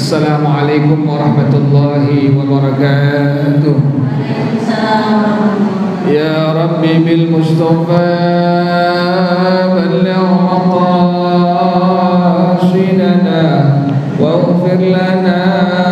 Assalamualaikum warahmatullahi wabarakatuh Ya Rabbi bil Mustafa Balligh maqasidana Waghfir lana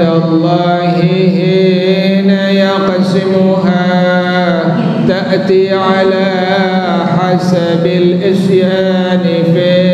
الله حين يقسمها تأتي على حسب الإسيان في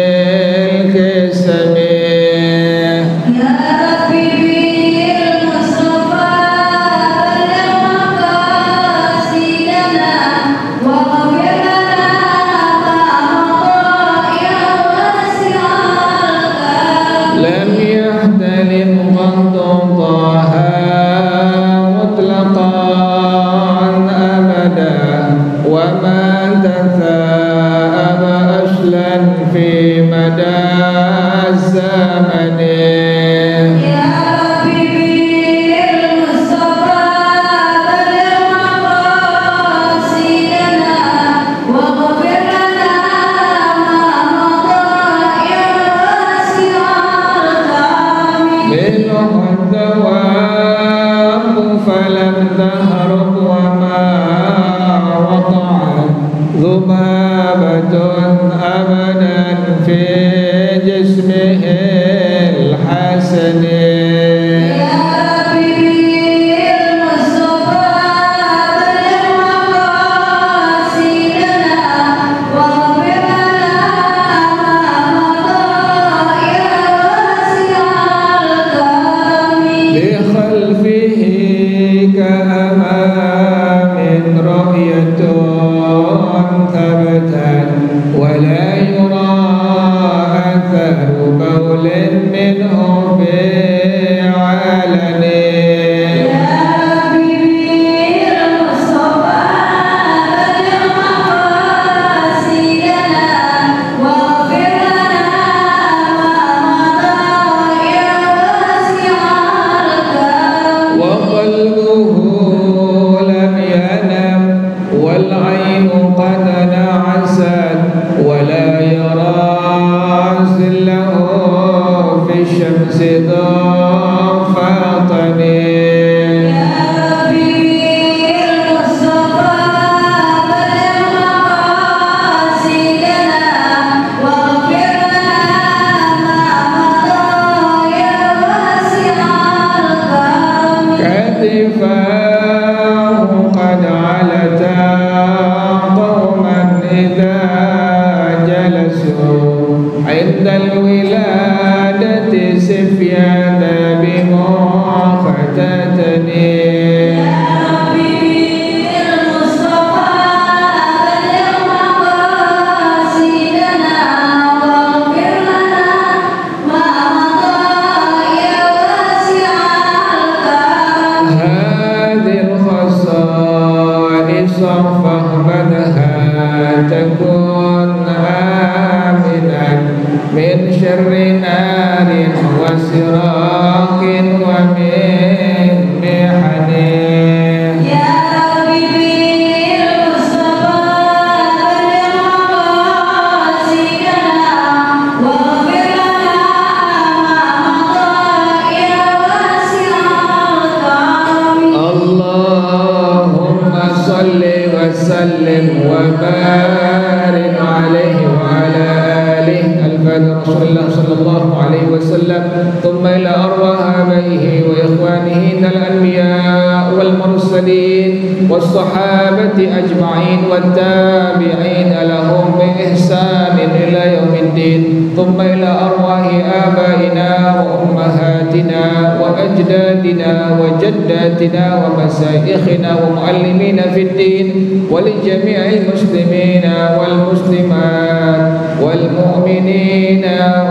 الله عليه وسلم ثم إلى أرواح آبائه وإخوانه من الأنبياء والمرسلين والصحابة أجمعين والتابعين لهم بإحسان إلى يوم الدين ثم إلى أرواح آبائنا وأمهاتنا وأجدادنا وجداتنا ومشايخنا ومعلمين في الدين ولجميع المسلمين والمسلمات. والمؤمنين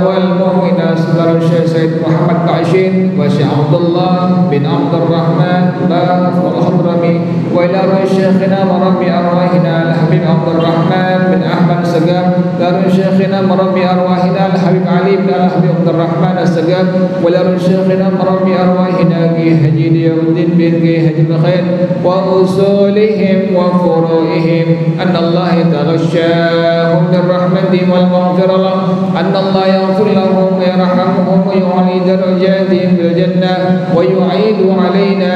والمؤمنات. سلام الشيخ سيد محمد قعشين وشيخ عبد الله بن عبد الرحمن باف والخضرمي وإلى رأي شيخنا وربي أرواحنا الحبيب عبد الرحمن بن أحمد السقاف دار شيخنا مربي أرواحنا الحبيب علي بن الحبيب عبد الرحمن السقاف وإلى رأي شيخنا وربي أرواحنا كي حجي ديار الدين بن كي حجي الخير وأصولهم وفروعهم. أن الله يتغشاهم بالرحمة والمؤمنين. والمغفرة له. أن الله يغفر لهم ويرحمهم ويعلي درجاتهم في الجنة ويعيد علينا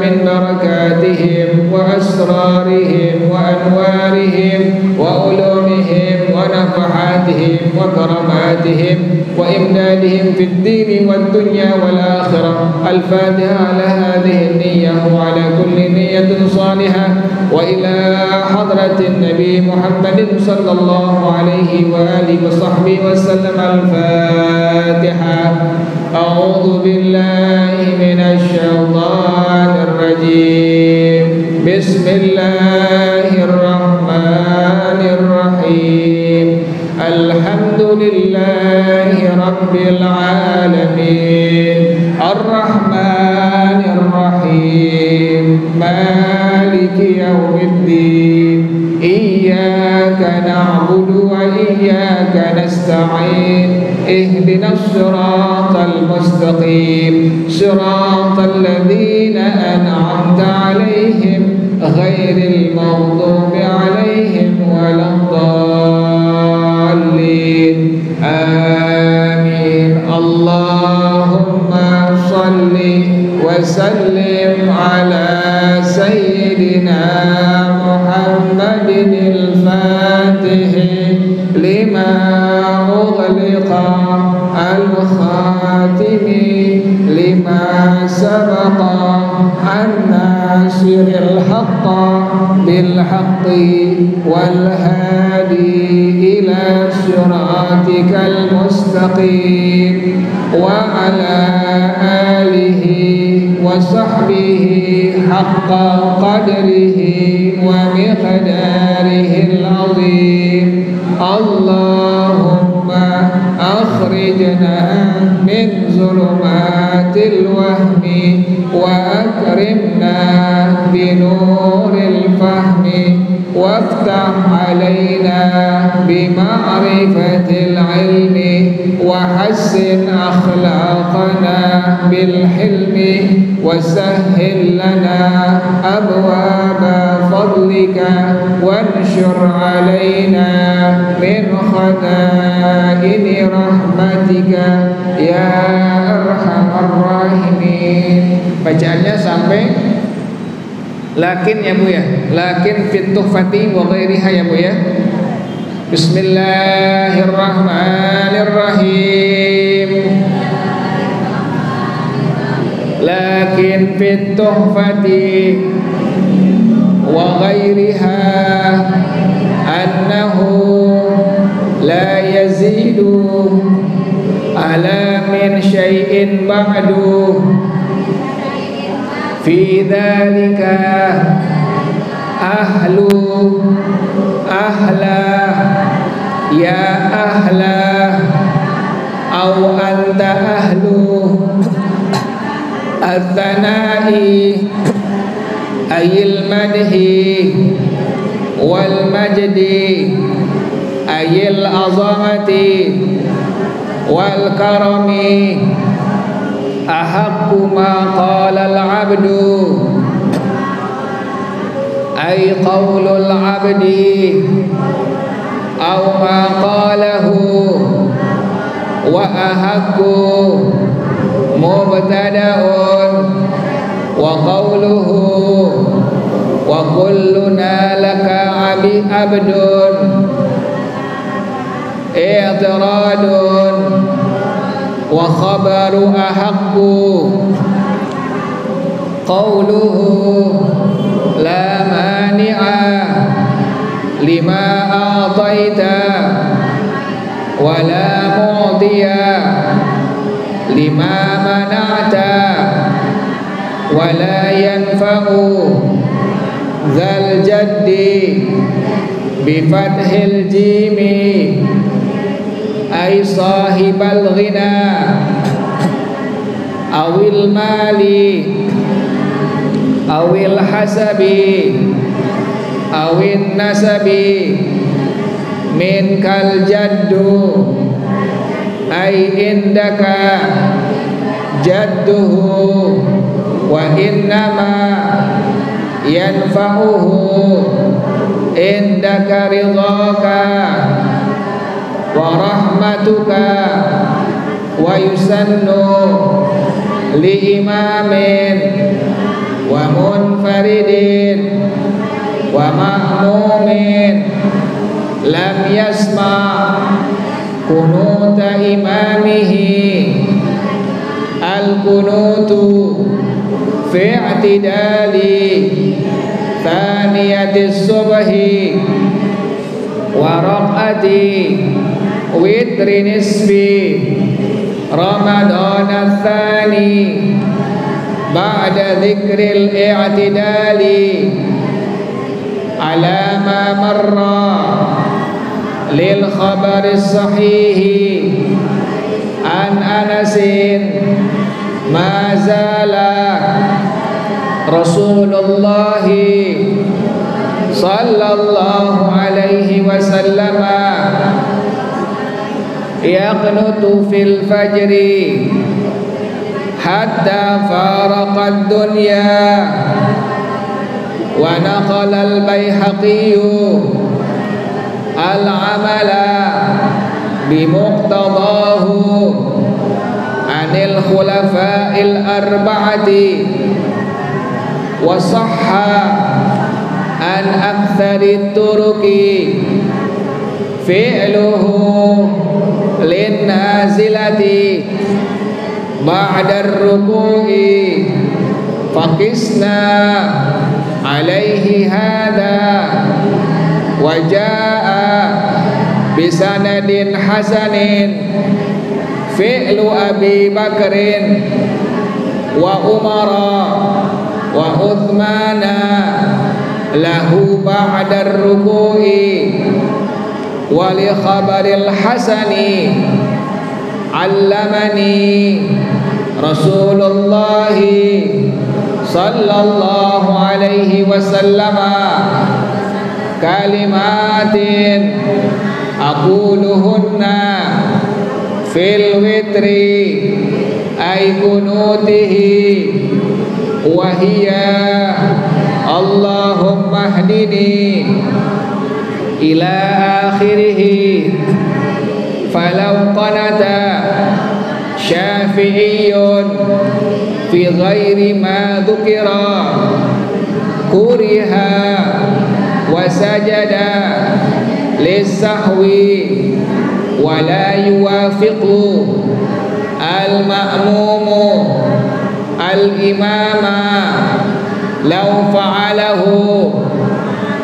من بركاتهم وأسرارهم وأنوارهم وعلومهم ونفحاتهم وكراماتهم وإمدادهم في الدين والدنيا والآخرة. الفاتحة على هذه النية وعلى كل نية صالحة. النبي محمد صلى الله عليه وآله وصحبه وسلم الفاتحة. أعوذ بالله من الشيطان الرجيم. بسم الله الرحمن الرحيم. الحمد لله رب العالمين. الرحمن الرحيم. مالك يوم الدين إياك نعبد وإياك نستعين. اهدنا الصراط المستقيم. صراط الذين أنعمت عليهم غير المغضوب عليهم ولا الضالين. آمين. اللهم صل وسلم الناصر الحق بالحق والهادي إلى صراطك المستقيم وعلى آله وصحبه حق قدره ومقداره العظيم. اللهم أخرجنا من ظلمات الوهم وأكرمنا بنور الفهم وافتح علينا بمعرفة العلم وحسن أخلاقنا بالحلم وسهل لنا أبواب فضلك وانشر علينا من خزائن رحمتك يا أرحم الراحمين. Bacaannya sampai lakin ya bu ya lakin fit tuhfati wa ghairiha ya bu ya. Bismillahirrahmanirrahim. Lakin fit tuhfati wa ghairiha annahu la yazidu ala min syai'in ba'du. Fi dhalika ahlu ahla ya ahla au anta ahlu الثناء أي المدح والمجد أي العظمة والكرم. أحق ما قال العبد أي قول العبد. أو ما قاله وأحق مبتدأ وقوله وكلنا لك عبد اعتراض وخبر أحق. قوله لا مانع. لما أعطيت ولا معطي لما منعت ولا ينفع ذا الجد بفتح الجيم. أي صاحب الغنى أو المال أو الحسب. awin nasabi min kal jaddu. Ay indaka jadduhu wa innama yanfa'uhu indaka ridhaka wa rahmatuka wa yusannu li imamin wa munfaridin wa mahmumin lam yasma kunuta imamihi. Al kunutu fi atidali thaniyati subhi wa raqati witri nisfi ramadan thani ba'da dhikril i'tidali. على ما مر للخبر الصحيح عن أنس ما زال رسول الله صلى الله عليه وسلم يقنط في الفجر حتى فارق الدنيا. ونقل البيحقي العمل بمقتضاه عن الخلفاء الأربعة وصح عن أكثر الطرق فعله للنازلة بعد الركوع. فقسنا alaihi hadha wa bisanadin hasanin fi'lu Abi Bakrin wa Umara wa Uthmana lahu ba'da ruku'i wa li khabaril hasani allamani Rasulullahi. صلى الله عليه وسلم. كلمات أقولهن في الوتر أي قنوته. وهي اللهم اهدني إلى آخره. فلو قنت شافعي في غير ما ذكر. كره وسجد للسهو ولا يوافق المأموم الإمام لو فعله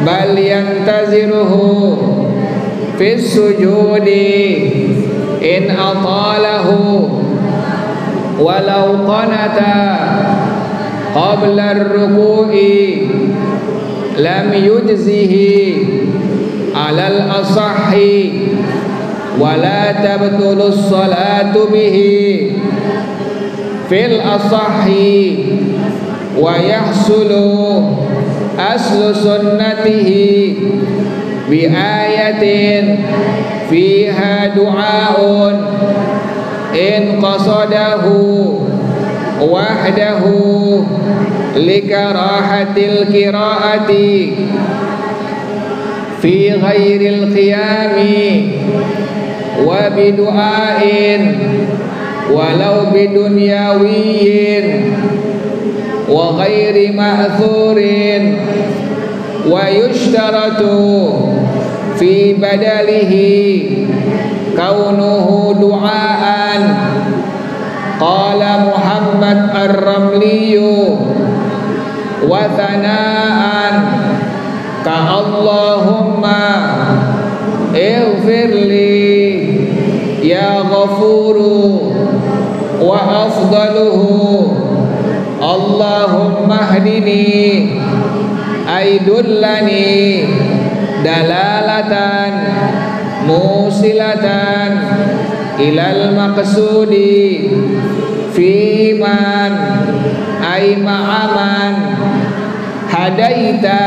بل ينتظره في السجود إن أطاله. ولو قنت قبل الركوع لم يجزه على الأصح ولا تبطل الصلاة به في الأصح ويحصل أصل سنته بآية فيها دعاء in qasadahu wahdahu likarahatil qiraati fi ghairil qiyami wa bidu'ain walau bidunyawiyin wa ghairi ma'thurin wa yushtaratu fi badalihi kaunuhu du'aan. Qala Muhammad ar-Ramliyu wa thana'an ka Allahumma ighfirli ya ghafuru wa afdaluhu. Allahumma hdini aidullani dalalatan musilatan ilal maqsudi fiman ay ma'aman hadaita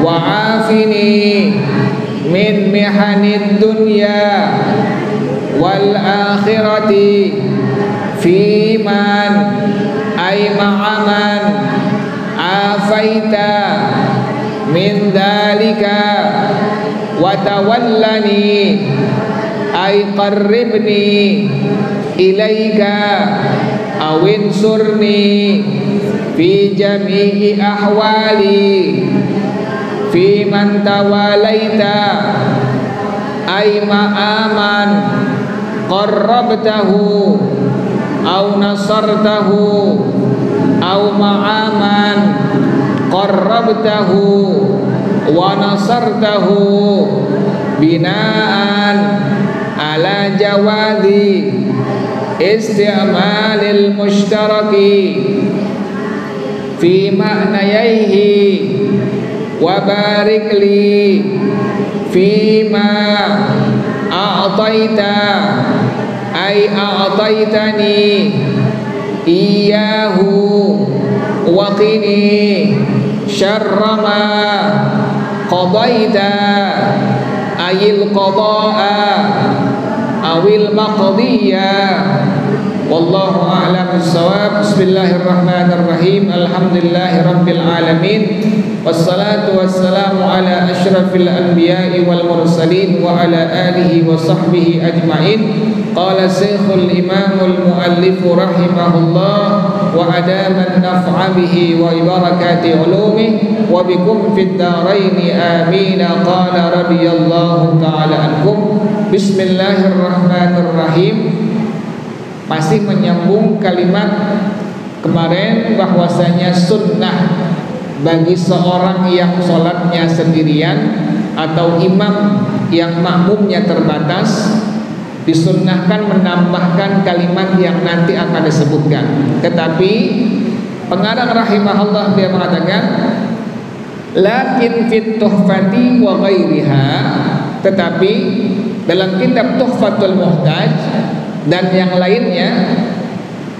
wa'afini min mihanid dunya wal akhirati fiman ay ma'aman afaita min Tawalani, ay qarribni ilaika awin surni fi jami'i ahwali fi man tawalaita ay ma'aman qarrabtahu aw nasartahu aw ma'aman qarrabtahu wa nasartahu binaan ala Jawadi isti'malil mushtaraki fi ma'nayaihi wa barik li fi ma a'taita ay a'taitani iyahu wa qini syarra ma قضيت أي القضاء أو المقضية والله أعلم الصواب. بسم الله الرحمن الرحيم. الحمد لله رب العالمين. والصلاة والسلام على أشرف الأنبياء والمرسلين وعلى آله وصحبه أجمعين. قال شيخ الإمام المؤلف رحمه الله وأدام النفع به وبركة علومه وبكم في الدارين آمين قال ربي الله تعالى أنكم بسم الله الرحمن الرحيم pasti menyambung kalimat kemarin bahwasanya sunnah bagi seorang yang sholatnya sendirian atau imam yang makmumnya terbatas disunnahkan menambahkan kalimat yang nanti akan disebutkan. Tetapi pengarang rahimahullah dia mengatakan lakin fit tuhfati wa ghairiha. Tetapi dalam kitab Tuhfatul Muhtaj dan yang lainnya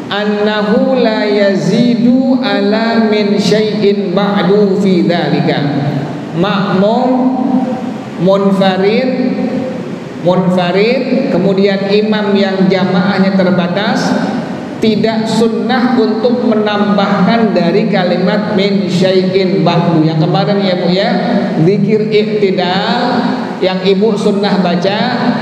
annahu la yazidu ala min syai'in ba'du fi dzalika makmum munfarid munfarid kemudian imam yang jamaahnya terbatas tidak sunnah untuk menambahkan dari kalimat min syai'in ba'du. Yang kemarin ya Bu ya zikir iktidal yang ibu sunnah baca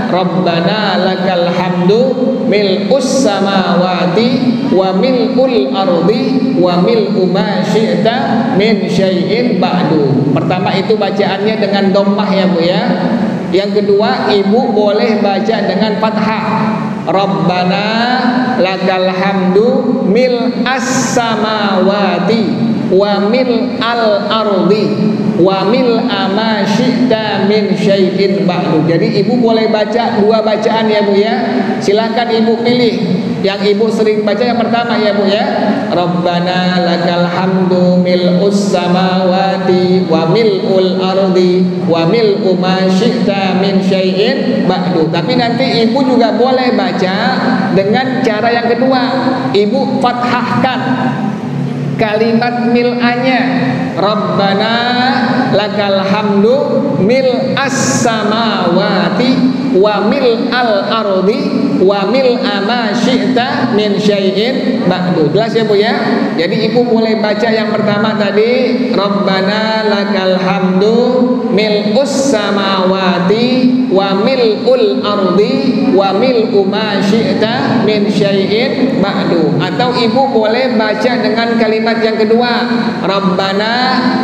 Rabbana lakal hamdu mil'us samawati wa mil'ul ardi wa mil'u ma syi'ta min syai'in ba'du. Pertama itu bacaannya dengan dommah ya Bu ya yang kedua ibu boleh baca dengan fathah. Rabbana lakal hamdu mil as samawati wa mil al ardi wa mil ama syi'ta min syai'in ba'du. Jadi ibu boleh baca dua bacaan ya Bu ya. Silakan ibu pilih. Yang ibu sering baca yang pertama ya Bu ya. Rabbana lakal hamdu mil'us samawati wa mil'ul ardi wa mil'u ma syi'ta min syai'in ba'du. Tapi nanti ibu juga boleh baca dengan cara yang kedua. Ibu fathahkan kalimat mil'anya Rabbana lakal hamdu mil as samawati wa mil al ardi wa mil ama syi'ta min syai'in ba'du. Jelas ya Bu ya? Jadi ibu boleh baca yang pertama tadi Rabbana lakal hamdu mil us samawati wa mil ul ardi wa mil ma syi'ta min syai'in ba'du. Atau ibu boleh baca dengan kalimat yang kedua Rabbana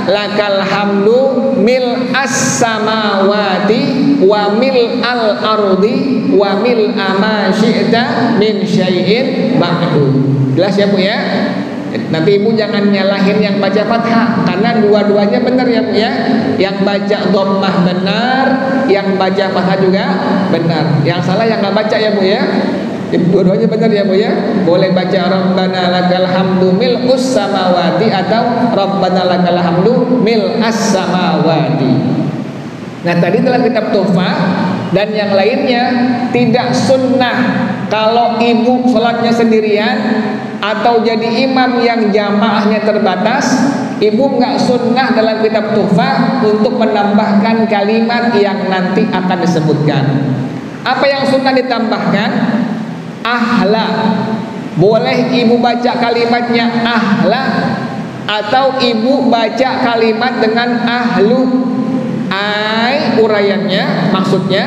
lakal hamdu mil as samawati wa mil al ardi wa mil ama syi'ta min syai'in ba'du. Jelas ya Bu ya? Nanti ibu jangan nyalahin yang baca fathah Karena dua-duanya benar ya Bu ya? Yang baca dhammah benar Yang baca fathah juga benar. Yang salah yang nggak baca ya Bu ya? Dua-duanya benar ya Bu ya. Boleh baca Rabbana lakal hamdu mil us samawati atau Rabbana lakal hamdu mil as samawati. Nah tadi dalam kitab Tuhfa dan yang lainnya tidak sunnah kalau ibu sholatnya sendirian atau jadi imam yang jamaahnya terbatas ibu nggak sunnah dalam kitab Tuhfa untuk menambahkan kalimat yang nanti akan disebutkan. Apa yang sunnah ditambahkan? Ahla. Boleh ibu baca kalimatnya ahla atau ibu baca kalimat dengan ahlu. Ai uraiannya maksudnya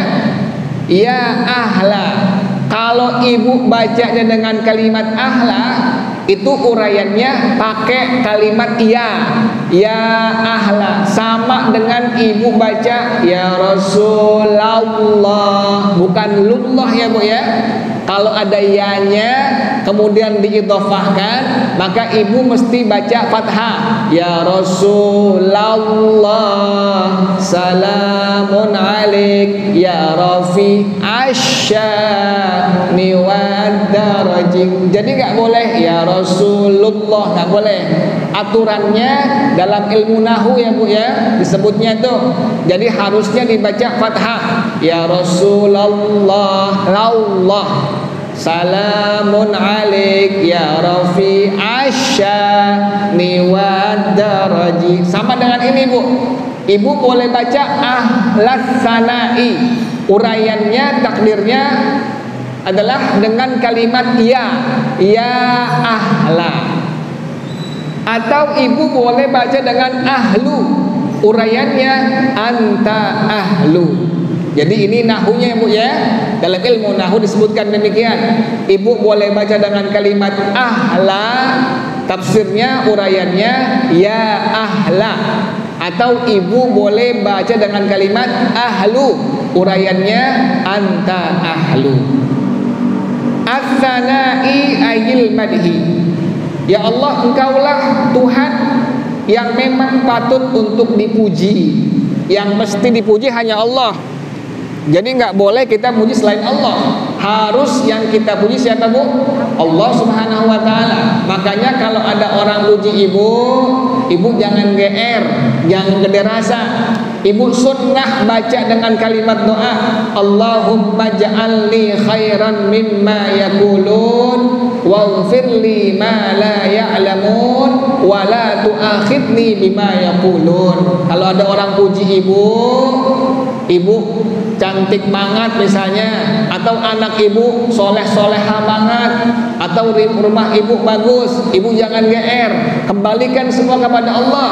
ya ahla. Kalau ibu bacanya dengan kalimat ahla itu uraiannya pakai kalimat ya. Ya ahla. Sama dengan ibu baca ya Rasulullah. Bukan lullah ya Bu ya. Kalau ada yanya kemudian diidhofahkan maka ibu mesti baca fathah. Ya Rasulullah salamun alik ya Rafi asyani jadi nggak boleh ya Rasulullah nggak boleh. Aturannya dalam ilmu nahu ya Bu ya disebutnya tuh jadi harusnya dibaca fathah. Ya Rasulullah Allah Salamun alik ya Rafi asyani wadaraji Sama dengan ini Bu. Ibu boleh baca ahlas sanai. Uraiannya takdirnya adalah dengan kalimat ya. Ya ahla. Atau ibu boleh baca dengan ahlu. Uraiannya anta ahlu jadi ini nahunya Bu ya. Dalam ilmu nahu disebutkan demikian. Ibu boleh baca dengan kalimat ahla, tafsirnya uraiannya ya ahla. Atau ibu boleh baca dengan kalimat ahlu, uraiannya anta ahlu. As-sana'i ayil madhi. Ya Allah, Engkaulah Tuhan yang memang patut untuk dipuji. Yang mesti dipuji hanya Allah jadi nggak boleh kita puji selain Allah. Harus yang kita puji siapa bu? Allah Subhanahu Wa Taala. Makanya kalau ada orang puji ibu, ibu jangan gr, jangan gede rasa. Ibu sunnah baca dengan kalimat doa Allahumma ja'alni khairan mimma yakulun waghfir li ma la ya'lamun wa la tu'akhidni bima yaqulun. Kalau ada orang puji ibu, ibu cantik banget misalnya atau anak ibu soleh soleha banget atau rumah ibu bagus ibu jangan GR kembalikan semua kepada Allah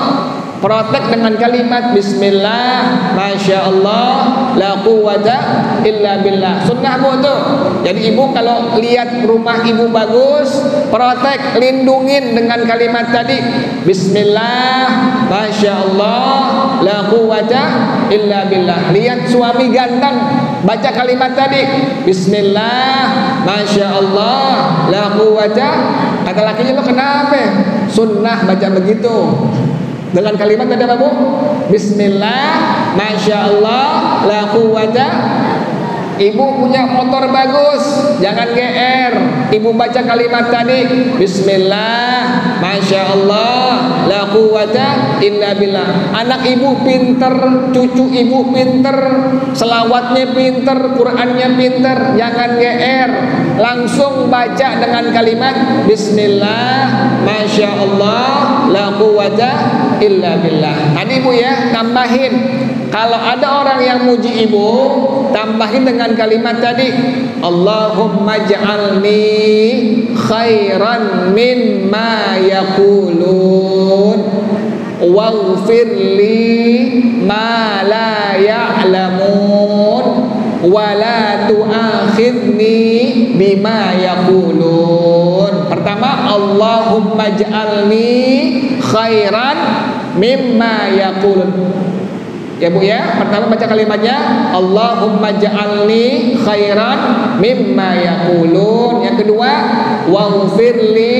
Protek dengan kalimat Bismillah Masya Allah La quwata illa billah. Sunnah bu tu Jadi ibu kalau lihat rumah ibu bagus Protek lindungin dengan kalimat tadi Bismillah Masya Allah La quwata illa billah. Lihat suami ganteng Baca kalimat tadi Bismillah Masya Allah La quwata Kata lakinya lo kenapa? Sunnah baca begitu dengan kalimat tadi apa Bu? Bismillah, Masya Allah, la quwata Ibu punya motor bagus, jangan GR. Ibu baca kalimat tadi, Bismillah, Masya Allah, la quwata illa billah. Anak ibu pinter, cucu ibu pinter, selawatnya pinter, Qurannya pinter, jangan GR. Langsung baca dengan kalimat Bismillah, Masya Allah, la quwata illa billah. Tadi ibu ya, tambahin kalau ada orang yang muji ibu, tambahin dengan kalimat tadi, Allahumma ja'alni khairan mimma yaqulun waghfir li ma la ya'lamun wa la tu'akhidni bima yaqulun. Pertama, Allahumma ja'alni khairan mimma yaqulun Ya Bu ya, pertama baca kalimatnya Allahumma ja'alni khairan mimma yaqulun. Yang kedua, waghfirli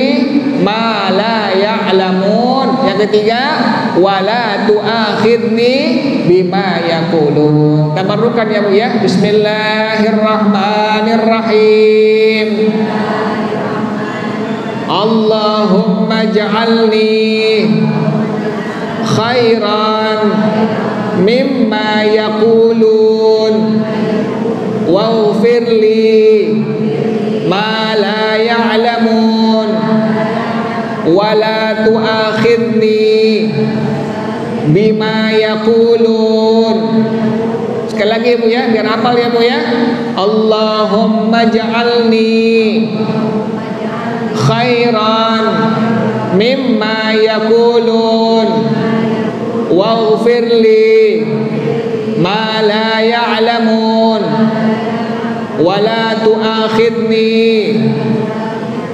ma la ya'lamun. Yang ketiga, wala tu'akhidni bima yaqulun. Tabarrukan ya Bu ya. Bismillahirrahmanirrahim. Allahumma ja'alni khairan mimma yaqulun waghfir li ma la ya'lamun. Wa la tu'akhidni bima yaqulun sekali lagi Bu ya biar hafal ya Bu ya. Allahumma ja'alni khairan mimma yaqulun li ma la ya'lamun wa la tu'akhidni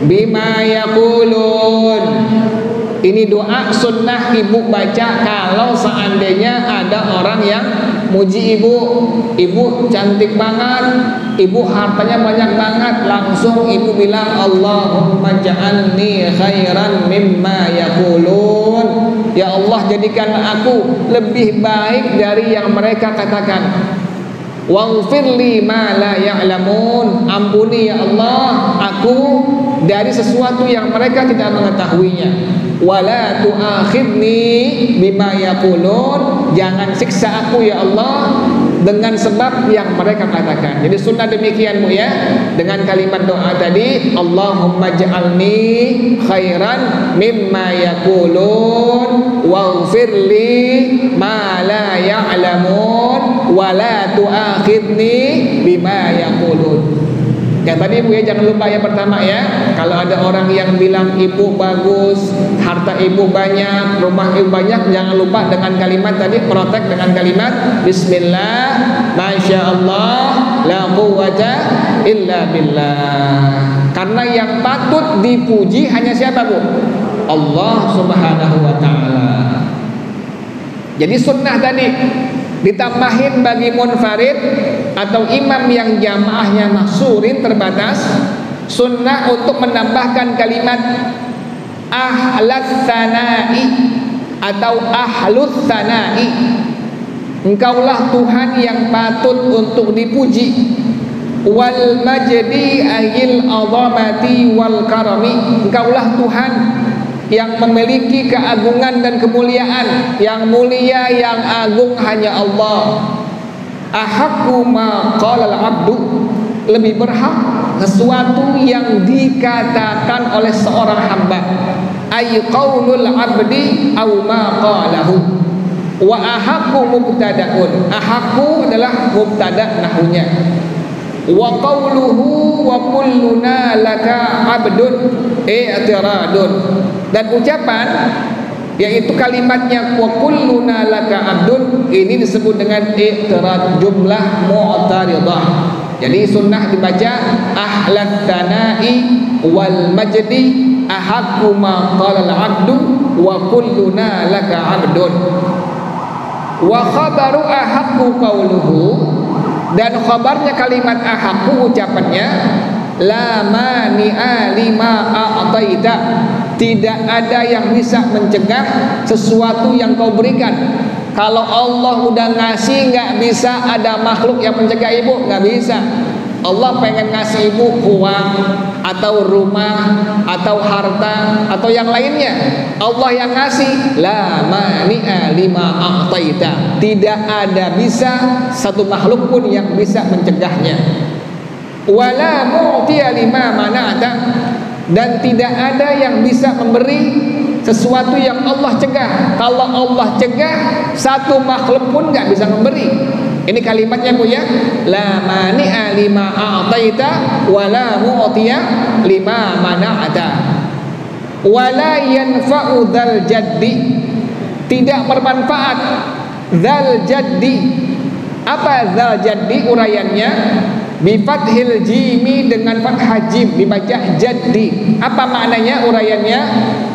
bima yaqulun. Ini doa sunnah ibu baca kalau seandainya ada orang yang muji ibu. Ibu cantik banget ibu hartanya banyak banget. Langsung ibu bilang Allahumma ja'alni khairan mimma yaqulun ya Allah jadikan aku lebih baik dari yang mereka katakan Waghfirli ma la ya'lamun. Ampuni ya Allah aku dari sesuatu yang mereka tidak mengetahuinya. Wala tu'akhidni bima yaqulun. Jangan siksa aku ya Allah dengan sebab yang mereka katakan. Jadi sunnah demikianmu ya dengan kalimat doa tadi Allahumma ja'alni khairan mimma yaqulun waghfirli ma la ya'lamun wa la tu'akhidni bima yaqulun yang tadi ibu ya jangan lupa yang pertama ya. Kalau ada orang yang bilang ibu bagus Harta ibu banyak Rumah ibu banyak Jangan lupa dengan kalimat tadi Protek dengan kalimat Bismillah. Masya Allah La quwata illa billah. Karena yang patut dipuji hanya siapa bu? Allah subhanahu wa ta'ala. Jadi sunnah tadi ditambahin bagi munfarid atau imam yang jamaahnya maksurin terbatas sunnah untuk menambahkan kalimat ahlat sanai atau ahlut sanai. Engkaulah Tuhan yang patut untuk dipuji. Wal majdi ahil azamati wal karami. Engkaulah Tuhan yang memiliki keagungan dan kemuliaan yang mulia yang agung hanya Allah. Ahaqqu ma al-'abdu. Lebih berhak sesuatu yang dikatakan oleh seorang hamba. Ay qaulul 'abdi aw ma qalahu. Wa ahaqqu mubtada'un. Ahaqqu adalah mubtada nahunya wa qawluhu wa kulluna laka abdun i'tiradun. Dan ucapan yaitu kalimatnya wa kulluna laka abdun ini disebut dengan i'tirad jumlah mu'taridah jadi sunnah dibaca ahlat tanai wal majdi ahaqqu ma qala al abdu wa kulluna laka abdun. Wa khabaru ahaqqu qawluhu dan khabarnya kalimat ahaku ucapannya la mani'a lima a'taita tidak ada yang bisa mencegah sesuatu yang kau berikan. Kalau Allah udah ngasih nggak bisa. Ada makhluk yang mencegah ibu nggak bisa Allah pengen ngasih ibu uang atau rumah atau harta atau yang lainnya. Allah yang ngasih. La mani'a lima a'taita. Tidak ada bisa satu makhluk pun yang bisa mencegahnya. Wala mu'tiya lima mana'ata dan tidak ada yang bisa memberi sesuatu yang Allah cegah. Kalau Allah cegah satu makhluk pun nggak bisa memberi ini kalimatnya Bu ya. La mani'a lima a'taita wa la mu'tiya lima mana'ata. Wa la yanfa'u dzal jaddi. Tidak bermanfaat dzal jaddi. Apa dzal jaddi uraiannya? Bi fathil jimi dengan fathah jim dibaca jaddi. Apa maknanya uraiannya?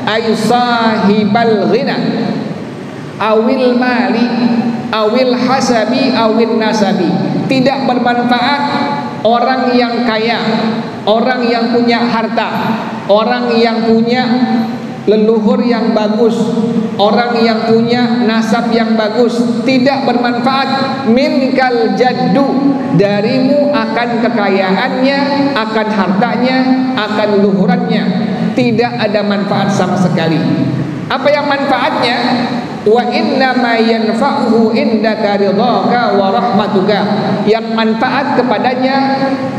Ayusahibal ghina awil mali awil hasabi awil nasabi. Tidak bermanfaat orang yang kaya orang yang punya harta orang yang punya leluhur yang bagus orang yang punya nasab yang bagus. Tidak bermanfaat. Minkal jaddu darimu akan kekayaannya akan hartanya akan luhurannya tidak ada manfaat sama sekali. Apa yang manfaatnya wa inna ma yanfa'uhu indaka ridhaka wa rahmatuka. Yang manfaat kepadanya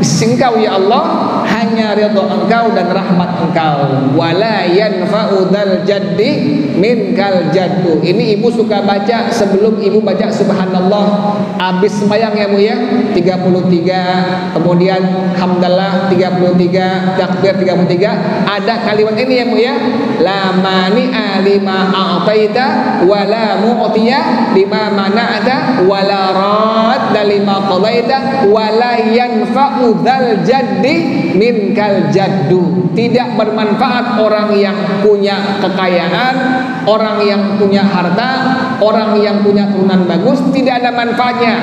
engkau ya Allah hanya ridha engkau dan rahmat engkau. Wala yanfa'u dzal jaddi minkal jaddu. Ini ibu suka baca sebelum ibu baca subhanallah. Habis sembahyang ya Bu ya. 33 kemudian hamdalah 33 takbir 33 ada kalimat ini ya Bu ya. La mani'a lima a'taita wa wala mu'tiya lima mana'ata wala radda lima qadaita wala yanfa'u dzal jaddi minkal jaddu. Tidak bermanfaat orang yang punya kekayaan orang yang punya harta orang yang punya turunan bagus tidak ada manfaatnya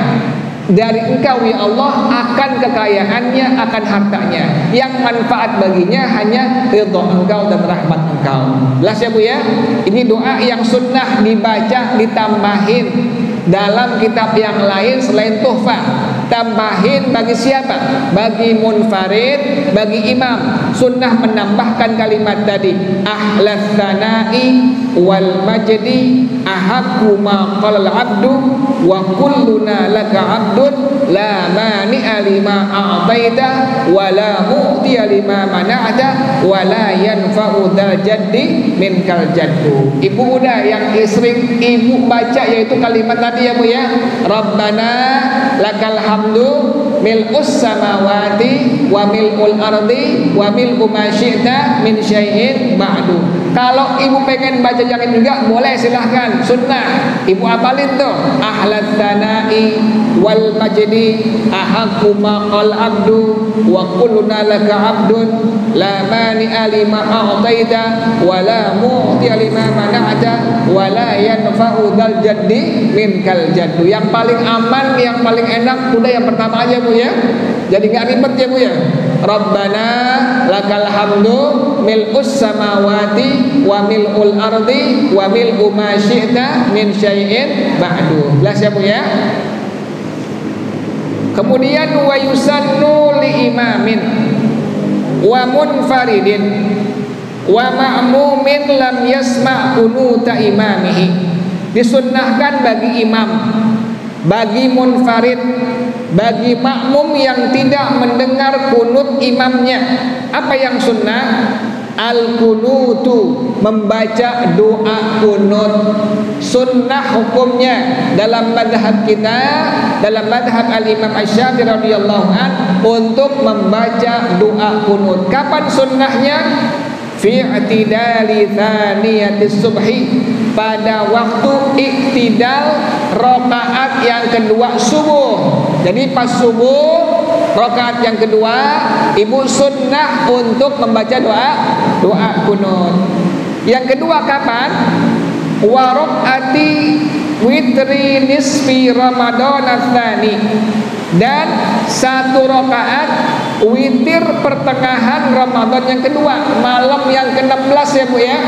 dari engkau ya Allah akan kekayaannya akan hartanya yang manfaat baginya hanya ridho engkau dan rahmat engkau jelas ya Bu ya ini doa yang sunnah dibaca ditambahin dalam kitab yang lain selain tuhfah tambahin bagi siapa? Bagi munfarid, bagi imam. Sunnah menambahkan kalimat tadi. Ahlas sanai wal majdi ahaqqu ma qala abdu wa kulluna laka abdun la mani'a lima a'taita wa la mu'tiya lima mana'ata wa la yanfa'u dzal jaddi minkal jaddu. Ibu udah yang sering ibu baca yaitu kalimat tadi ya Bu ya. Rabbana lakal hamd hamdu mil'us samawati wa mil'ul ardi wa mil'u ma min syai'in ba'du. Kalau ibu pengen baca ini juga boleh silahkan sunnah. Ibu apalin tuh ahlat tanai wal majdi ahaqqu ma qal abdu wa kulluna laka abdun la mani'a lima a'taita wa la mu'ti lima mana'ta wa la yanfa'u dzal jaddi minkal jaddu. Yang paling aman, yang paling enak udah yang pertama aja Bu ya. Jadi nggak ribet ya Bu ya. Rabbana lakal hamdu mil'us samawati wa mil'ul ardi wa mil'u ma syi'ta min syai'in ba'du. Jelas ya Bu ya. Kemudian wa yusannu li imamin wa munfaridin wa ma'mumin lam yasma' kunuta imamihi disunnahkan bagi imam bagi munfarid bagi makmum yang tidak mendengar kunut imamnya. Apa yang sunnah? Al kunutu membaca doa kunut. Sunnah hukumnya dalam madhab kita dalam madhab al imam asy-syafi'i radhiyallahu an untuk membaca doa kunut. Kapan sunnahnya fi i'tidali thaniyatis subhi. Pada waktu iktidal rokaat yang kedua subuh. Jadi pas subuh rokaat yang kedua ibu sunnah untuk membaca doa doa kunut. Yang kedua kapan? Warokati witri nisfi ramadan dan satu rokaat witir pertengahan Ramadan yang kedua malam yang ke-16 ya Bu ya.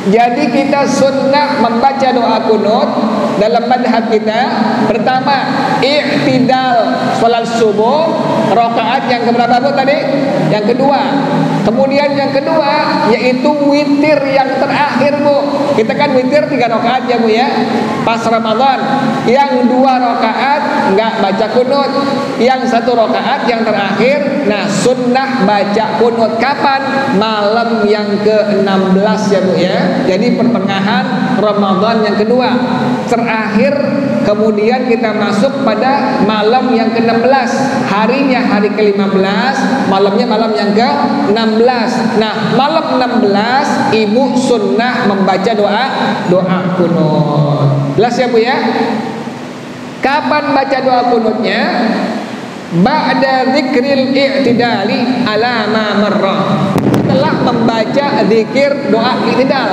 Jadi kita sunnah membaca doa kunut dalam madhab kita. Pertama i'tidal salat subuh rakaat yang keberapa Bu tadi? Yang kedua kemudian yang kedua yaitu witir yang terakhir Bu. Kita kan witir tiga rakaat ya Bu ya. Pas Ramadan yang dua rakaat nggak baca kunut. Yang satu rakaat yang terakhir nah sunnah baca kunut. Kapan? Malam yang ke-16 ya Bu ya. Jadi pertengahan Ramadan yang kedua. Terakhir kemudian kita masuk pada malam yang ke-16 harinya hari ke-15 malamnya malam yang ke-16 nah malam 16 ibu sunnah membaca doa doa kunut. Jelas ya Bu ya? Kapan baca doa kunutnya? Ba'da zikril i'tidali ala ma marra. Setelah membaca zikir doa i'tidal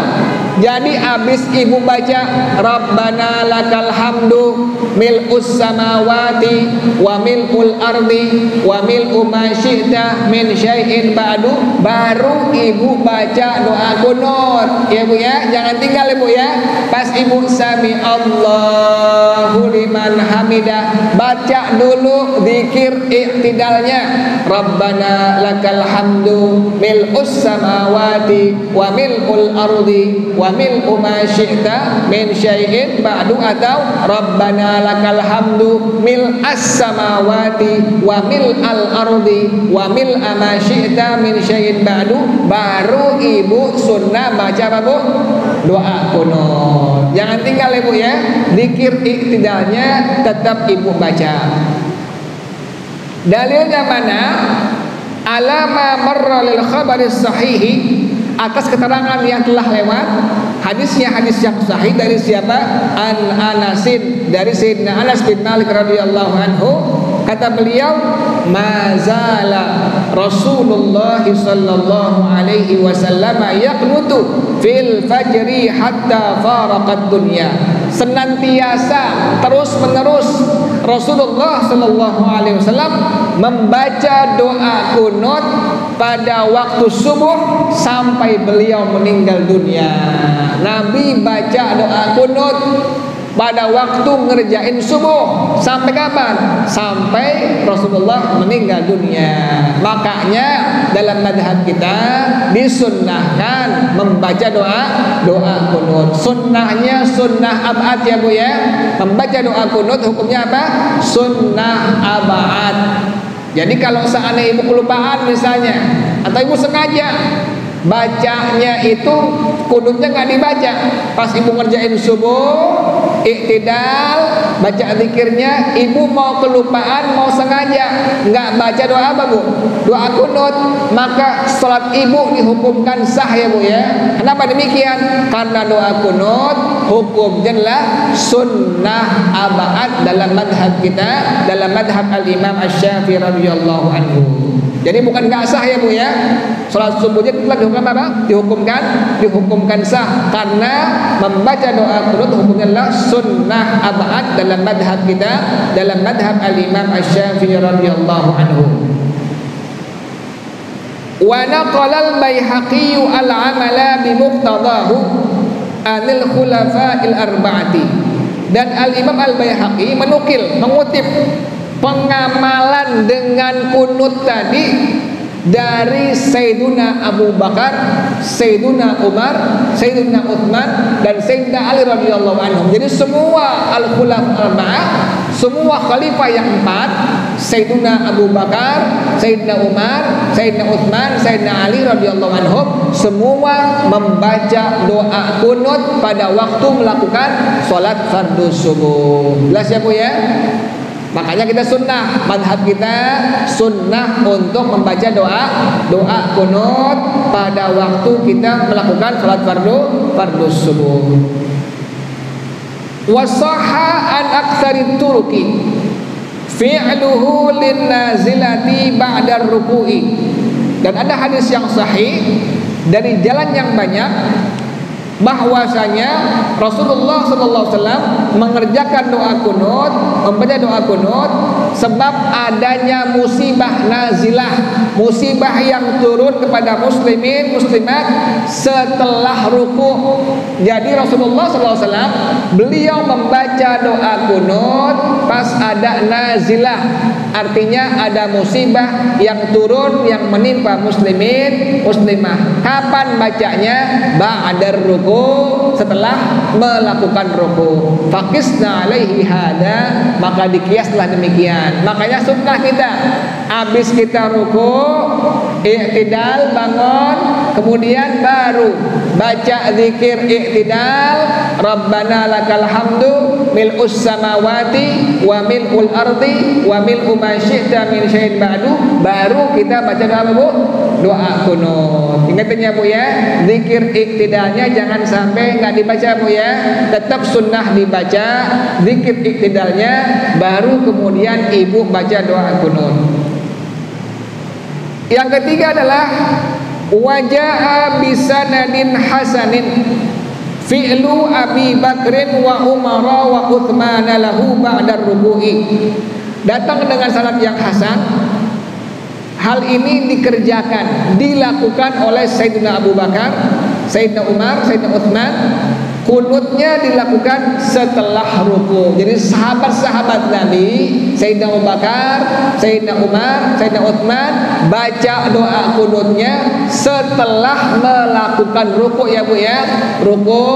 jadi habis ibu baca Rabbana lakal hamdu mil'us samawati wa mil'ul ardi wa mil'u ma syi'ta min syai'in ba'du. Baru ibu baca doa kunut ya Bu ya. Jangan tinggal Ibu ya. Pas ibu sami Allahu liman hamidah baca dulu zikir i'tidalnya. Rabbana lakal hamdu mil'us samawati wa mil'ul ardi wa mil'u ma syi'ta min syai'in ba'du atau Rabbana lakal hamdu mil as samawati wa mil al ardi wa mil ma syi'ta min syai'in ba'du. Baru ibu sunnah baca apa bu? doa kunut jangan tinggal ibu ya. Dikir iktidalnya tetap ibu baca. Dalilnya mana? Alama marra lil khabaris sahihi atas keterangan yang telah lewat hadisnya hadis yang sahih dari siapa? An Anasin dari Sayyidina Anas bin Malik radhiyallahu anhu. Kata beliau mazala Rasulullah sallallahu alaihi wasallam yaqnutu fil fajri hatta faraqat dunya. Senantiasa terus menerus Rasulullah sallallahu alaihi wasallam membaca doa kunut pada waktu subuh sampai beliau meninggal dunia. Nabi baca doa kunut pada waktu ngerjain subuh sampai kapan? Sampai Rasulullah meninggal dunia. Makanya dalam madhab kita disunnahkan membaca doa doa kunut. Sunnahnya sunnah abad ya bu ya. Membaca doa kunut hukumnya apa? Sunnah abad. Jadi kalau seandainya ibu kelupaan misalnya atau ibu sengaja bacanya itu kunutnya nggak dibaca. Pas ibu ngerjain subuh iktidal baca zikirnya ibu mau kelupaan mau sengaja. Nggak baca doa apa bu? Doa kunut maka sholat ibu dihukumkan sah ya bu ya. Kenapa demikian? Karena doa kunut hukumnya adalah sunnah abaat dalam madhab kita dalam madhab al imam asy-syafi'i radhiyallahu anhu jadi bukan nggak sah ya bu ya. Sholat subuhnya telah dihukum apa dihukumkan? Dihukumkan sah. Karena membaca doa kunut hukumnya adalah sunnah abaat dalam madhab kita dalam madhab al imam asy-syafi'i radhiyallahu anhu. Wa naqala al baihaqi al amala bi muqtadahu anil khulafa'il arba'ati. Dan al imam al baihaqi menukil mengutip pengamalan dengan kunut tadi dari Sayyiduna Abu Bakar, Sayyiduna Umar, Sayyiduna Uthman dan Sayyidina Ali radhiyallahu anhum. Jadi semua al-khulaf arba'ah, semua khalifah yang empat, Sayyiduna Abu Bakar, Sayyidina Umar, Sayyidina Uthman, Sayyidina Ali radhiyallahu anhum semua membaca doa kunut pada waktu melakukan sholat fardu subuh. Jelas ya Bu ya? Makanya kita sunnah, madhab kita sunnah untuk membaca doa doa kunut pada waktu kita melakukan sholat fardu fardu subuh. Wasaha an aksari turki fi'luhu lin nazilati ba'da ruku'i. Dan ada hadis yang sahih dari jalan yang banyak bahwasanya Rasulullah sallallahu alaihi wasallam mengerjakan doa kunut, membaca doa kunut sebab adanya musibah nazilah, musibah yang turun kepada muslimin muslimat setelah ruku. Jadi Rasulullah sallallahu alaihi wasallam beliau membaca doa kunut pas ada nazilah, artinya ada musibah yang turun yang menimpa muslimin muslimah. Kapan bacanya? Ba'dar ruku setelah melakukan ruku fakisna alaihi hada maka dikiaslah demikian makanya sunnah kita habis kita ruku i'tidal bangun kemudian baru baca zikir i'tidal rabbana lakal hamdu mil'us samawati wa mil'ul ardi wa mil'u ma min syai'in ba'du. Baru kita baca doa Bu? Doa kunut. Ingatin ya Bu ya. Zikir i'tidalnya jangan sampai nggak dibaca bu ya. Tetap sunnah dibaca dikit iktidalnya baru kemudian ibu baca doa kunut. Yang ketiga adalah wajah bisanadin hasanin. Fi'lu Abi Bakrin wa Umar wa Uthman lahu ba'da rubu'i. Datang dengan sanad yang hasan. Hal ini dikerjakan dilakukan oleh Sayyidina Abu Bakar Sayyidina Umar, Sayyidina Uthman kunutnya dilakukan setelah ruku. Jadi sahabat-sahabat Nabi, Sayyidina Abu Bakar, Sayyidina Umar, Sayyidina Uthman baca doa kunutnya setelah melakukan ruku ya Bu ya. Ruku,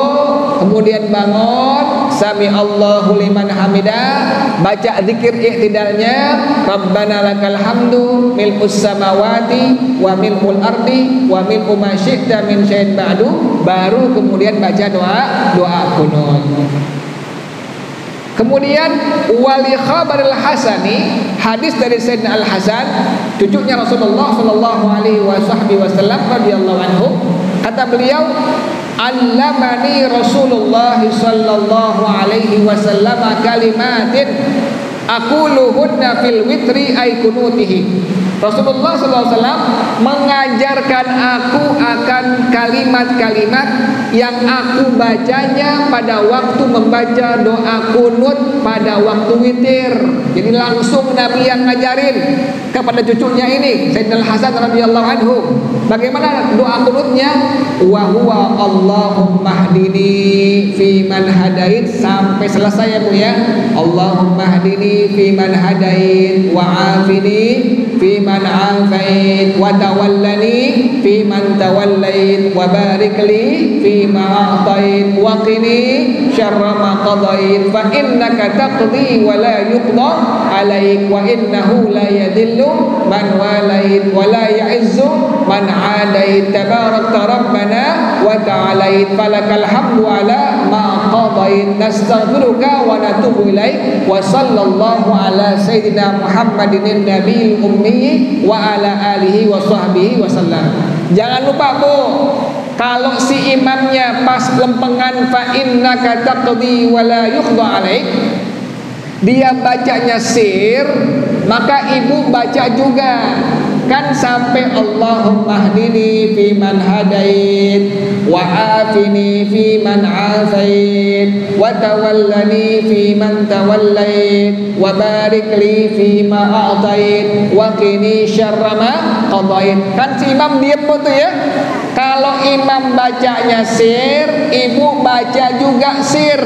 kemudian bangun, sami Allahu liman hamidah, baca zikir iktidalnya, Rabbana lakal hamdu mil'us samawati wa mil'ul ardi wa mil'u ma min syai'in ba'du, baru kemudian baca doa doa kunut. Kemudian wali khabar al hasani hadis dari Sayyidina al Hasan cucunya Rasulullah Shallallahu Alaihi Wasallam radhiyallahu anhu kata beliau Allamani Rasulullah Sallallahu Alaihi Wasallam kalimatin fil witri ay kunutihi Rasulullah SAW mengajarkan aku akan kalimat-kalimat yang aku bacanya pada waktu membaca doa kunut pada waktu witir. Jadi langsung Nabi yang ngajarin kepada cucunya ini Sayyidina Hasan radhiyallahu anhu. Bagaimana doa kunutnya? Wa huwa Allahumma hdini fi man hadait sampai selesai ya Bu ya. Allahumma hdini fi man hadait wa afini fi man afait wa tawallani fi man tawallait wa barik li fi ma a'tait wa qini syarra ma qadait fa innaka taqdi wa la yuqda alaik wa innahu la yadillu man walait wa la ya'izzu man adait tabarakta rabbana wa ta'alait falakal hamdu ala ma qadait nastaghfiruka wa natubu ilaik wa sallallahu ala sayyidina Muhammadin nabiyil ummi wa ala alihi wa sahbihi wasallam. Jangan lupa Bu, kalau si imamnya pas lempengan fa innaka taqdi wa la yuqda alaik, dia bacanya sir, maka ibu baca juga kan sampai Allahumma hdini fi man hadait wa afini fi man afait wa tawallani fi man tawallait wa barik li fi ma a'tait wa qini syarra ma qadain. Kan si imam diam tuh ya. Kalau imam bacanya sir, ibu baca juga sir.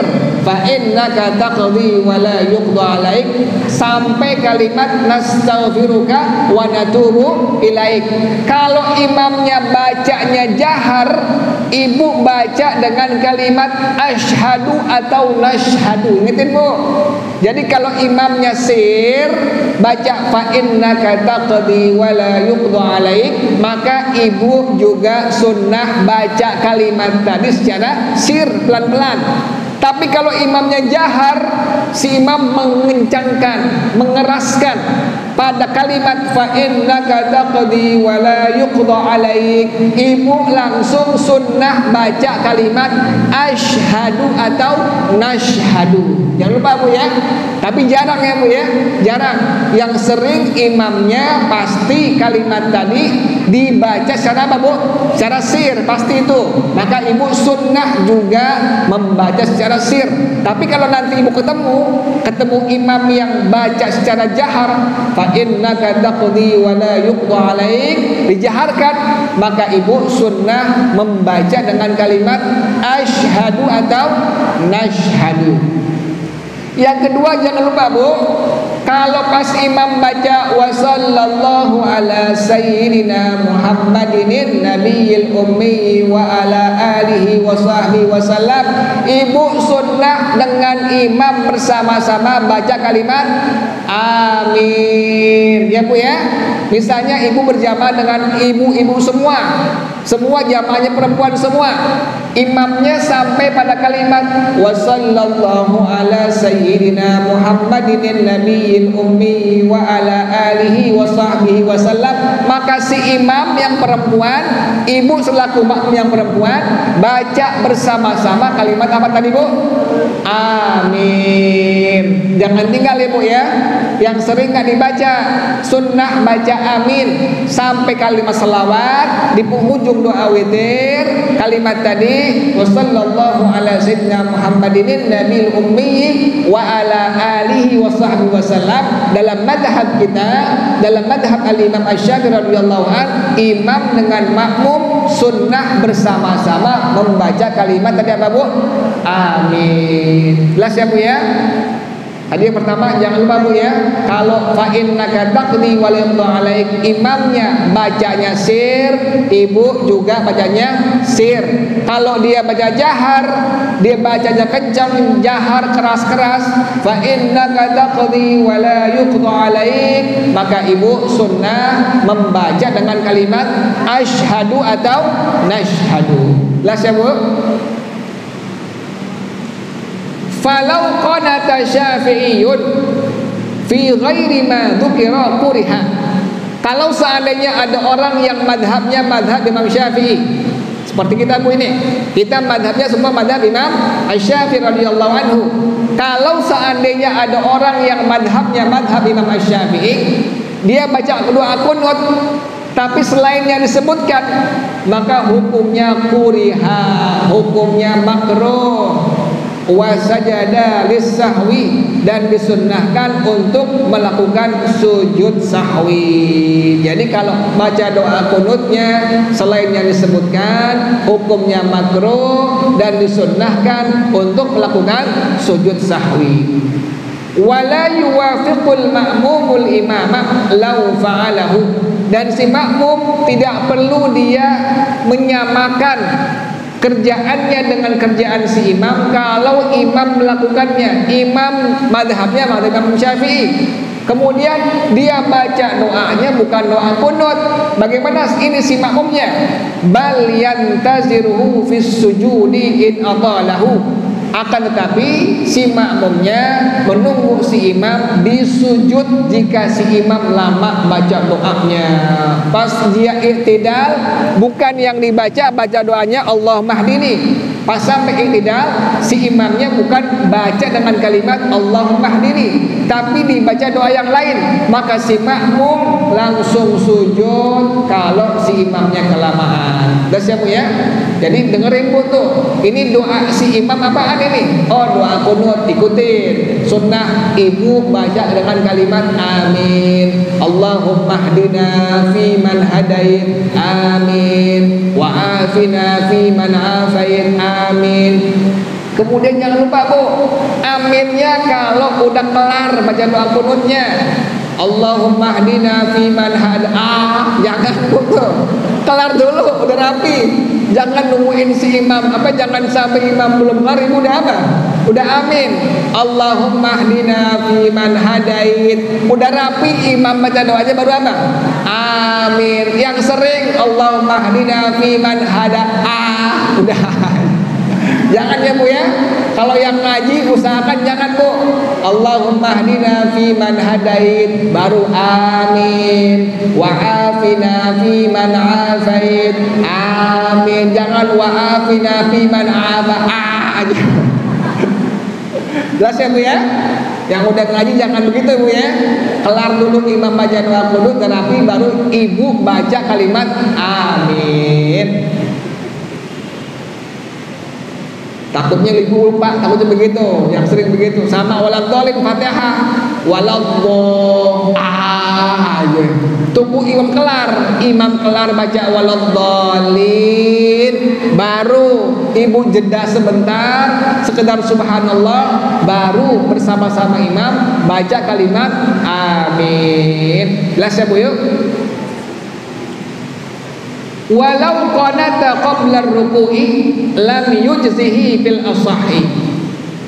Fa innaka taqdi wa la alaik sampai kalimat nastaghfiruka wa natubu ilaik. Kalau imamnya bacanya jahar, ibu baca dengan kalimat ashadu atau nashhadu. Ingetin Bu. Jadi kalau imamnya sir baca fa innaka taqdi wa la yuqda alaik, maka ibu juga sunnah baca kalimat tadi secara sir pelan-pelan. Tapi kalau imamnya jahar, si imam mengencangkan, mengeraskan pada kalimat fa innaka taqdi wa la yuqda alaik. Ibu langsung sunnah baca kalimat asyhadu atau nashhadu. Jangan lupa Bu ya. Tapi jarang ya Bu ya. Jarang. Yang sering imamnya pasti kalimat tadi dibaca secara apa Bu? Secara sir pasti itu. Maka ibu sunnah juga membaca secara sir. Tapi kalau nanti ibu ketemu, ketemu imam yang baca secara jahar, fa innaka taqdi wa la alaik, dijaharkan, maka ibu sunnah membaca dengan kalimat asyhadu atau nashhadu. Yang kedua jangan lupa Bu, kalau pas imam baca wa sallallahu ala sayyidina Muhammadin nabiyil ummi wa ala alihi wa sahbihi wa sallam, ibu sunnah dengan imam bersama-sama baca kalimat amin. Ya Bu ya. Misalnya ibu berjamaah dengan ibu-ibu semua, semua jamaahnya perempuan semua. Imamnya sampai pada kalimat wa sallallahu ala sayyidina Muhammadin nabiyil ummi wa ala alihi wa sahbihi wa. Maka si imam yang perempuan, ibu selaku makmum yang perempuan baca bersama-sama kalimat apa tadi Bu? Amin. Jangan tinggal ya Bu ya. Yang sering nggak dibaca sunnah baca amin sampai kalimat selawat di penghujung doa witir kalimat tadi wasallallahu ala sayyidina Muhammadin nabil ummi wa ala alihi wa sahbihi wasallam dalam madhab kita dalam madhab al-imam asy-syafi'i radhiyallahu an imam dengan makmum sunnah bersama-sama membaca kalimat tadi apa Bu? Amin. Jelas ya Bu ya? Tadi yang pertama jangan lupa Bu ya, kalau fa innaka taqdi wa alaik imamnya bacanya sir, ibu juga bacanya sir. Kalau dia baca jahar, dia bacanya kencang, jahar keras-keras, fa innaka taqdi wa la alaik, maka ibu sunnah membaca dengan kalimat asyhadu atau nashhadu. Jelas ya Bu? Falau qanata syafi'iyun fi ghairi ma dzukira kuriha kalau seandainya ada orang yang madhabnya madhab Imam Syafi'i seperti kita bu ini kita madhabnya semua madhab Imam Syafi'i radhiyallahu anhu. Kalau seandainya ada orang yang madhabnya madhab Imam Syafi'i dia baca doa kunut tapi selain yang disebutkan maka hukumnya kuriha hukumnya makruh wasajada lisahwi dan disunnahkan untuk melakukan sujud sahwi. Jadi kalau baca doa kunutnya selain yang disebutkan hukumnya makruh dan disunnahkan untuk melakukan sujud sahwi. Wala yuwafiqul ma'mumul imamah lau fa'alahu dan si makmum tidak perlu dia menyamakan kerjaannya dengan kerjaan si imam kalau imam melakukannya imam madhabnya madhab Imam Syafi'i. Kemudian dia baca doanya bukan doa kunut. Bagaimana ini si makmumnya? Bal yantaziruhu fis sujudi in atalahu akan tetapi si makmumnya menunggu si imam di sujud jika si imam lama baca doanya. Pas dia iktidal bukan yang dibaca baca doanya Allah mahdini pas sampai iktidal si imamnya bukan baca dengan kalimat Allah mahdini tapi dibaca doa yang lain. Maka si makmum langsung sujud kalau si imamnya kelamaan. Udah siap ya? Jadi dengerin bu tuh. Ini doa si imam apaan ini? Oh doa kunut ikutin. Sunnah ibu baca dengan kalimat amin Allahumma hdina fi man hadait amin. Wa afina fi man afait amin. Kemudian jangan lupa Bu aminnya kalau udah kelar baca doa kunutnya Allahumma hdina fi man hada ah, jangan tuh kelar dulu udah rapi. Jangan nungguin si imam. Apa jangan sampai imam belum kelar ibu udah apa? Udah amin. Allahumma hdina fi man hadait. Udah rapi imam baca doanya baru apa? Amin. Yang sering Allahumma hdina fi man hada. Ah udah jangan ya bu ya. Kalau yang ngaji usahakan jangan bu. Allahumma hdina fi man hadait. Baru amin. Wa afina fi man afait. Amin. Jangan wa afina fi man afa ah aja. Jelas ya bu ya? Yang udah ngaji jangan begitu bu ya. Kelar dulu imam baca doa kudut terapi baru ibu baca kalimat amin Takutnya ibu lupa, takutnya begitu, yang sering begitu. Sama walau dolim fatihah, walau aja. Tunggu imam kelar, imam kelar baca walau baru ibu jeda sebentar, sekedar subhanallah, baru bersama-sama imam baca kalimat. Amin. Jelas ya bu yuk? Walau qanata qabla ruku'i lam yujzihi fil asahi.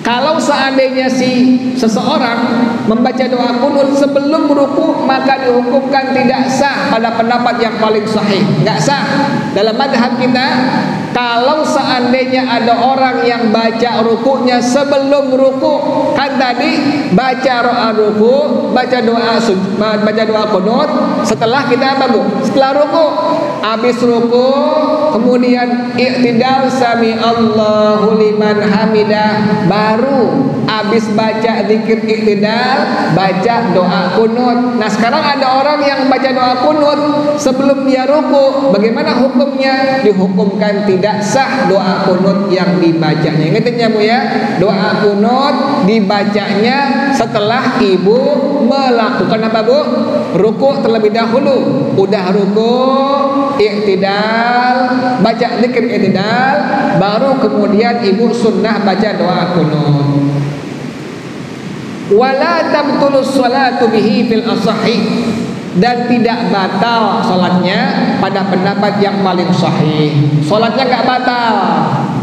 Kalau seandainya si seseorang membaca doa kunut sebelum ruku maka dihukumkan tidak sah pada pendapat yang paling sahih. Enggak sah. Dalam madhab kita kalau seandainya ada orang yang baca rukunya sebelum ruku kan tadi baca doa ruku, baca doa baca doa kunut setelah kita apa Bu? Setelah ruku. Habis ruku kemudian i'tidal sami Allahu liman hamidah baru habis baca zikir i'tidal baca doa kunut. Nah, sekarang ada orang yang baca doa kunut sebelum dia ruku, bagaimana hukumnya? Dihukumkan tidak sah doa kunut yang dibacanya. Ingat ya Bu ya, doa kunut dibacanya setelah ibu melakukan apa Bu? Ruku terlebih dahulu. Udah ruku, i'tidal, baca zikir i'tidal, baru kemudian ibu sunnah baca doa kunut. Wala tabtulus salatu asahi dan tidak batal sholatnya pada pendapat yang paling sahih. Sholatnya nggak batal,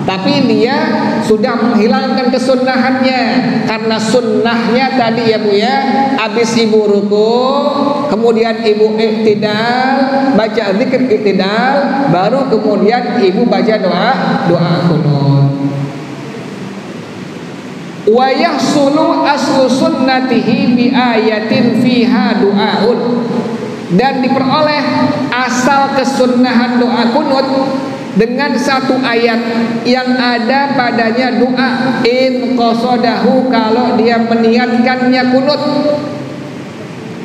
tapi dia sudah menghilangkan kesunahannya karena sunnahnya tadi ya bu ya, habis ibu ruku, kemudian ibu iktidal, baca zikir iktidal, baru kemudian ibu baca doa doa kunut wa yahsulu aslu sunnatihi bi ayatin fiha du'aun. Dan diperoleh asal kesunahan doa kunut dengan satu ayat yang ada padanya doa in qasadahu kalau dia meniatkannya kunut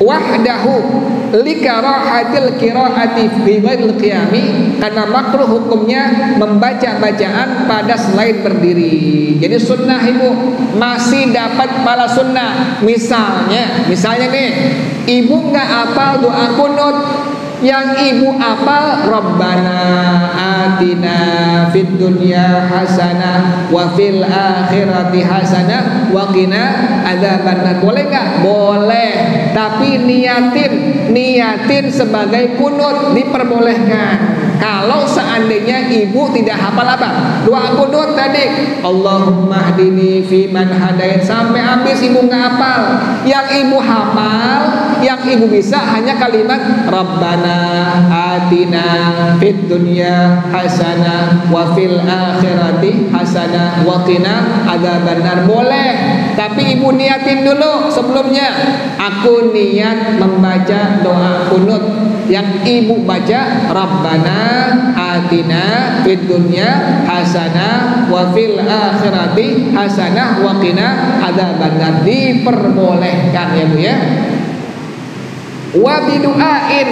wahdahu likarahatil qiraati fi ghairil qiyami karena makruh hukumnya membaca bacaan pada selain berdiri. Jadi sunnah ibu masih dapat pala sunnah. Misalnya, misalnya nih, ibu nggak apal doa kunut yang ibu apal Rabbana atina fid dunya hasanah wa fil akhirati hasanah wa qina adzabannar. Boleh nggak? Boleh. Tapi niatin niatin sebagai kunut diperbolehkan. Kalau seandainya ibu tidak hafal apa? Doa kunut tadi. Allahumma hdini fi man hadait sampai habis ibu nggak hafal. Yang ibu hafal yang ibu bisa hanya kalimat Rabbana atina fid dunya hasanah wa fil akhirati hasanah wa qina adzabannar. Boleh tapi ibu niatin dulu sebelumnya. Aku niat membaca doa kunut. Yang ibu baca Rabbana atina fid dunya hasanah wa fil akhirati hasanah wa qina adzabannar. Diperbolehkan ya Bu ya wa biduain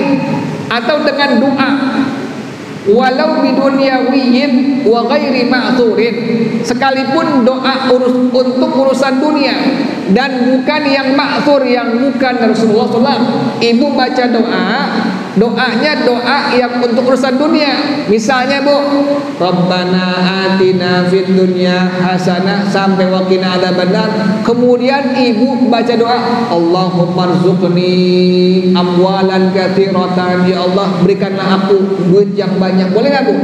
atau dengan doa. Walau bidunyawiyin wa ghairi ma'thurin sekalipun doa urus, untuk urusan dunia dan bukan yang ma'thur yang bukan Rasulullah SAW ibu baca doa doanya doa yang untuk urusan dunia. Misalnya bu Rabbana atina fid dunya hasanah sampai wakina ada benar kemudian ibu baca doa Allahumma rzuqni amwalan katsiratan. Ya Allah berikanlah aku duit yang banyak. Boleh nggak bu?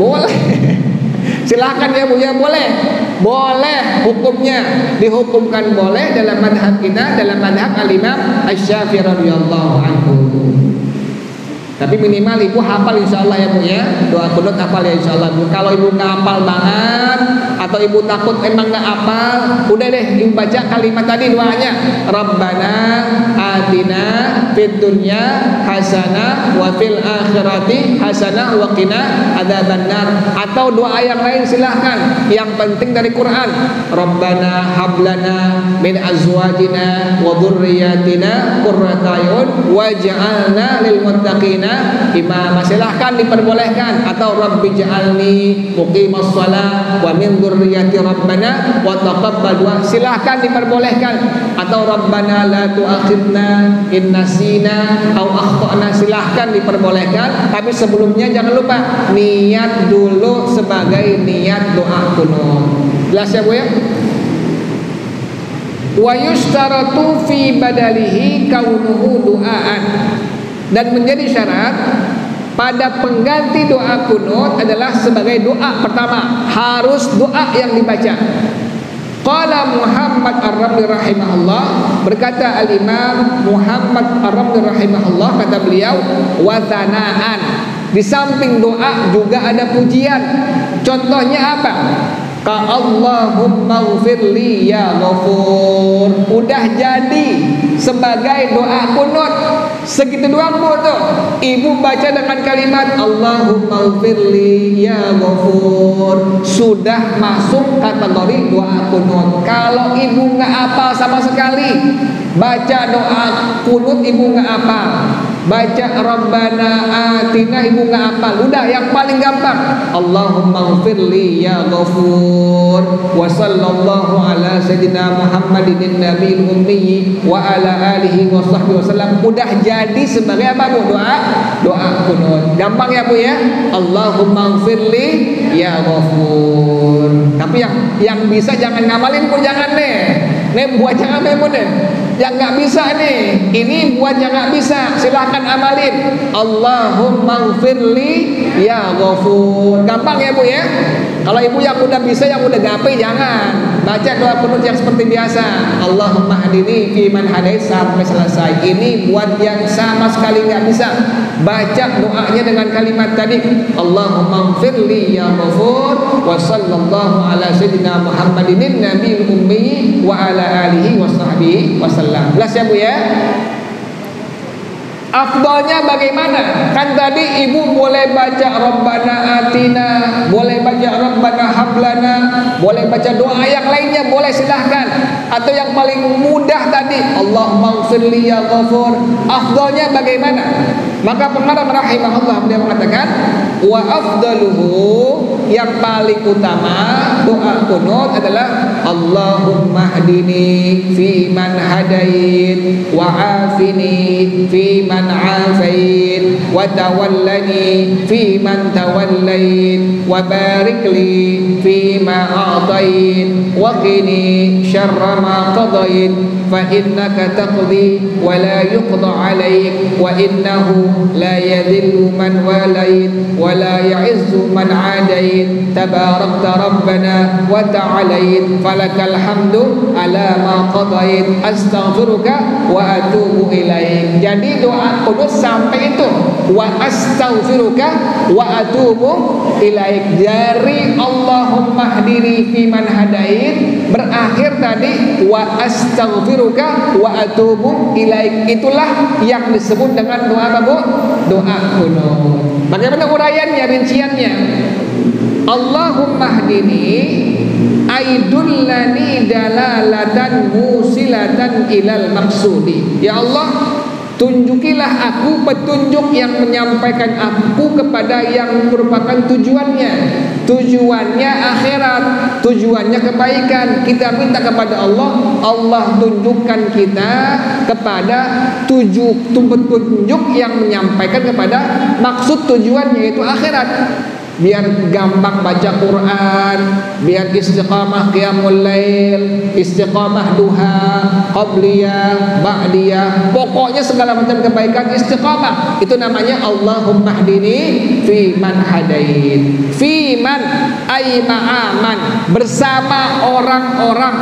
Boleh. Silahkan ya bu ya boleh. Boleh hukumnya. Dihukumkan boleh dalam madhab kita dalam madhab al-imam asy-syafi'i radhiyallahu anhu tapi minimal ibu hafal insya Allah ya bu ya doa kunut hafal ya insya Allah bu. Kalau ibu nggak hafal banget atau ibu takut emang nggak hafal, udah deh ibu baca kalimat tadi doanya. Rabbana atina fid dunya hasanah wa fil akhirati hasanah wa qina adzabannar. Atau doa yang lain silahkan. Yang penting dari Quran. Rabbana hablana min azwajina wa dhurriyyatina qurrata ayun waj'alna lil muttaqina muqimina imam silahkan diperbolehkan atau rabbi ja'alni muqimas shalah wa min dzurriyyati rabbana wa taqabbal silahkan diperbolehkan atau rabbana la tu'akhidna in nasina au akhtana silahkan diperbolehkan. Tapi sebelumnya jangan lupa niat dulu sebagai niat doa kunut jelas ya Bu ya? Wa yushtaratu fi badalihi kaunuhu du'aan. Dan menjadi syarat pada pengganti doa kunut adalah sebagai doa pertama. Harus doa yang dibaca Qala Muhammad Ar-Ramli rahimahullah berkata al-Imam Muhammad Ar-Ramli rahimahullah kata beliau wa di samping doa juga ada pujian. Contohnya apa? Ka Allahumma ghfirli ya ghafur. Udah jadi sebagai doa kunut Segitu doang bu tuh Ibu baca dengan kalimat Allahumma ghfirli ya ghafur. Sudah masuk kategori doa kunut. Kalau ibu nggak apa sama sekali Baca doa kunut ibu nggak apa Baca Rabbana atina ibu nggak apa Udah yang paling gampang. Allahumma ghfirli ya ghafur. Wa sallallahu ala sayyidina Muhammadin nabiyil ummi wa ala alihi wa sahbihi wasallam udah jadi sebagai apa Bu? Doa? Doa kunut. Gampang ya Bu ya? Allahumma gfirli ya ghafur. Tapi yang yang bisa jangan ngamalin pun jangan deh nih buat jangan deh Bu deh yang nggak bisa nih ini buat yang nggak bisa silahkan amalin. Allahumma gfirli ya ghafur. Gampang ya Bu ya? Kalau ibu yang udah bisa yang udah gape jangan. Baca doa kunut yang seperti biasa. Allahumma hadini fi man hadait sampai selesai. Ini buat yang sama sekali nggak bisa. Baca doanya dengan kalimat tadi. Allahumma firli ya ghafur wa sallallahu ala sayyidina Muhammadin nabiyil ummi wa ala alihi wa sahbihi wasallam. Jelas ya Bu ya? Afdolnya bagaimana? Kan tadi ibu boleh baca Rabbana atina, boleh baca Rabbana hablana, boleh baca doa yang lainnya boleh silahkan. Atau yang paling mudah tadi Allahumma gfirli ya ghafur. Afdolnya bagaimana? Maka pengarang rahimahullah dia mengatakan wa afdaluhu yang paling utama doa kunut adalah Allahumma hdini fi man hadait wa afini fi man afait wa tawallani fi man tawallait wa barik li fi ma a'tait wa qini syarra ma qadait fa innaka taqdi wa la yuqda alaik wa innahu la yadhillu man walait wa la ya'izzu man adait alamin tabarakta rabbana wa ta'alait falakal hamdu ala ma qadait astaghfiruka wa atubu ilaik jadi doa kudus sampai itu. Wa astaghfiruka wa atubu ilaik dari Allahumma hdini fi man hadait. Berakhir tadi wa astaghfiruka wa atubu ilaik. Itulah yang disebut dengan doa apa Bu? Doa kunut. Bagaimana uraiannya rinciannya? Allahumma hdini aidullani dalalatan musilatan ilal maksudi ya Allah tunjukilah aku petunjuk yang menyampaikan aku kepada yang merupakan tujuannya. Tujuannya akhirat tujuannya kebaikan. Kita minta kepada Allah Allah tunjukkan kita kepada tujuh petunjuk yang menyampaikan kepada maksud tujuan yaitu akhirat biar gampang baca Quran, biar istiqamah qiyamul lail, istiqamah duha, qabliyah, ba'diyah, pokoknya segala macam kebaikan istiqamah. Itu namanya Allahumma hdini fi man hadait. Fi man ay ma'aman bersama orang-orang